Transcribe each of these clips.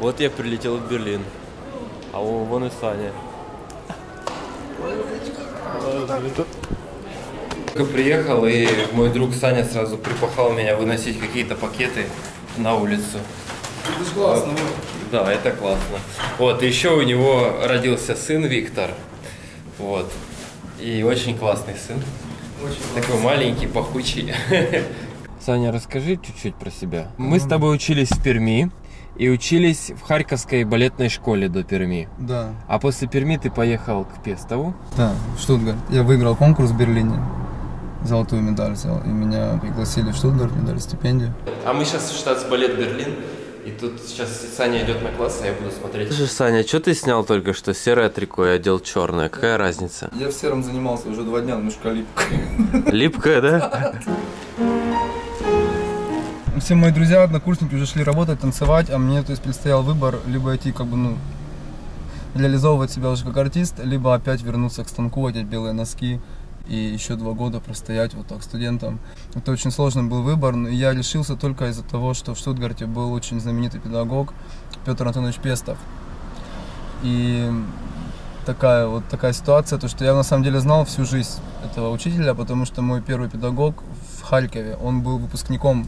Вот я прилетел в Берлин. А вон вон и Саня. Только приехал, и мой друг Саня сразу припахал меня выносить какие-то пакеты на улицу. Это же классно. вот. Да, это классно. Вот, и еще у него родился сын Виктор. Вот. И очень классный сын. Очень Такой маленький, пахучий. Саня, расскажи чуть-чуть про себя. Мы с тобой учились в Перми и учились в Харьковской балетной школе до Перми. Да. А после Перми ты поехал к Пестову. Да, в Штутгарт. Я выиграл конкурс в Берлине. Золотую медаль взял. И меня пригласили в Штутгарт, мне дали стипендию. А мы сейчас в штатс-балет Берлин. И тут сейчас Саня идет на класс, а я буду смотреть. Слушай, Саня, что ты снял только что? Серое трико и одел черное. Какая разница? Я в сером занимался уже два дня, немножко липко. Липкая, да? Все мои друзья, однокурсники уже шли работать, танцевать, а мне то есть предстоял выбор, либо идти как бы, ну, реализовывать себя уже как артист, либо опять вернуться к станку, одеть белые носки и еще два года простоять вот так студентом. Это очень сложный был выбор, но я решился только из-за того, что в Штутгарте был очень знаменитый педагог Петр Антонович Пестов. И такая вот такая ситуация, то что я на самом деле знал всю жизнь этого учителя, потому что мой первый педагог в Харькове, он был выпускником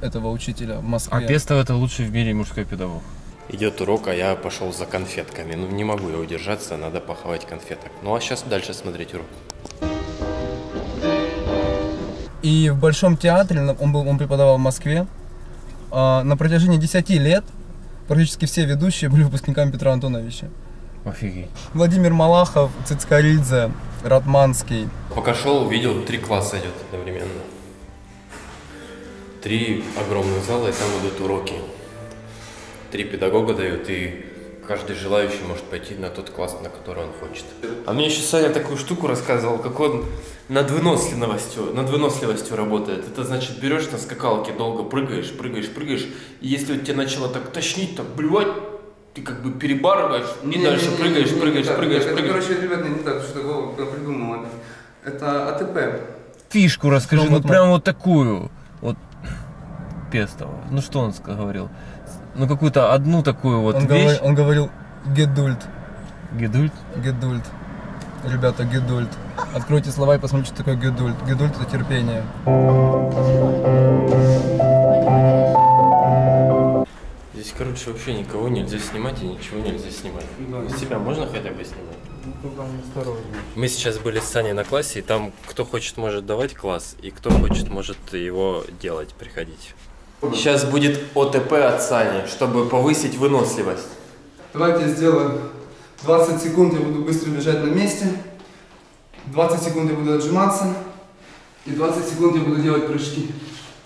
этого учителя в Москве. А Пестов это лучший в мире мужской педагог. Идет урок, а я пошел за конфетками. Ну, не могу я удержаться, надо похавать конфеток. Ну, а сейчас дальше смотреть урок. И в Большом театре, он, был, он преподавал в Москве, а, на протяжении 10 лет практически все ведущие были выпускниками Петра Антоновича. Офигеть. Владимир Малахов, Цицкаридзе, Ратманский. Пока шел, увидел, три класса идет одновременно. Три огромных зала, и там идут уроки. Три педагога дают, и каждый желающий может пойти на тот класс, на который он хочет. А мне еще Саня такую штуку рассказывал, как он над выносливостью, над выносливостью работает. Это значит, берешь на скакалке, долго прыгаешь, прыгаешь, прыгаешь, и если вот тебя начало так тошнить, так блевать, ты как бы перебарываешь, и дальше прыгаешь, прыгаешь, прыгаешь, это, прыгаешь. короче, ребята, не так, что такого придумал это. Это АТП. Фишку расскажи, Ну, ну вот прям вот такую. Пестова. Ну что он говорил? Ну какую-то одну такую вот он, вещь. говорил, он говорил гедульт, Гедульт. гедульт. Ребята, гедульт. Откройте слова и посмотрите, что такое гедульт. Гедульт это терпение. Здесь, короче, вообще никого нельзя снимать и ничего нельзя снимать. Себя можно хотя бы снимать? Мы сейчас были с Саней на классе, и там кто хочет может давать класс, и кто хочет может его делать, приходить. Сейчас будет ОТП от Сани, чтобы повысить выносливость. Давайте сделаем 20 секунд, я буду быстро бежать на месте. 20 секунд я буду отжиматься. И 20 секунд я буду делать прыжки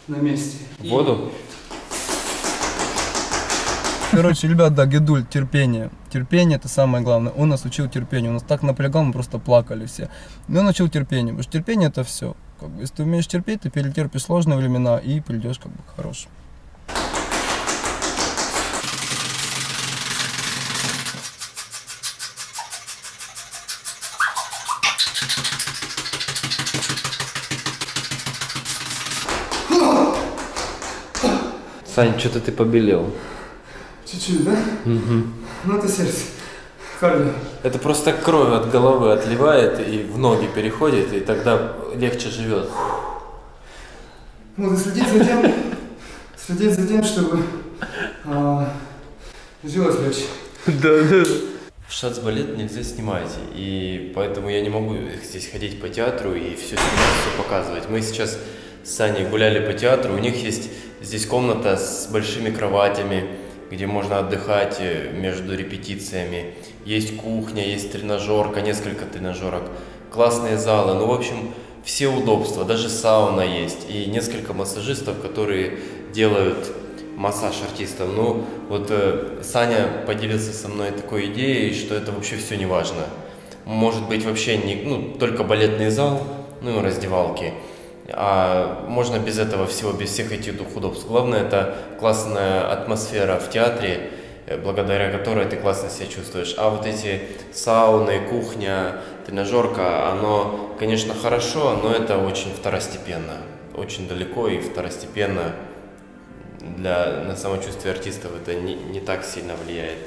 на месте. Воду? Короче, ребят, да, гедуль, терпение. Терпение это самое главное. Он нас учил терпению. Он нас так напрягал, мы просто плакали все. Но он учил терпению, потому что терпение это все. Как бы, если ты умеешь терпеть, ты перетерпишь сложные времена и придешь как бы к. Сань, что-то ты побелел. Чуть-чуть, да? Ну это сердце. Кардио. Это просто кровь от головы отливает и в ноги переходит, и тогда легче живет. Вот и следить за тем, следить за тем, чтобы а, жилось легче. В шац-балет нельзя снимать, и поэтому я не могу здесь ходить по театру и все снимать, все показывать. Мы сейчас с Саней гуляли по театру, у них есть здесь комната с большими кроватями, где можно отдыхать э, между репетициями. Есть кухня, есть тренажерка, несколько тренажерок, классные залы, ну, в общем, все удобства, даже сауна есть, и несколько массажистов, которые делают массаж артистам. Ну, вот э, Саня поделился со мной такой идеей, что это вообще все не важно. Может быть вообще не, ну, только балетный зал, ну и раздевалки. А можно без этого всего, без всех этих удобств. Главное это классная атмосфера в театре, э, благодаря которой ты классно себя чувствуешь. А вот эти сауны, кухня, тренажерка, оно, конечно, хорошо, но это очень второстепенно. Очень далеко и второстепенно для, на самочувствие артистов это не, не так сильно влияет.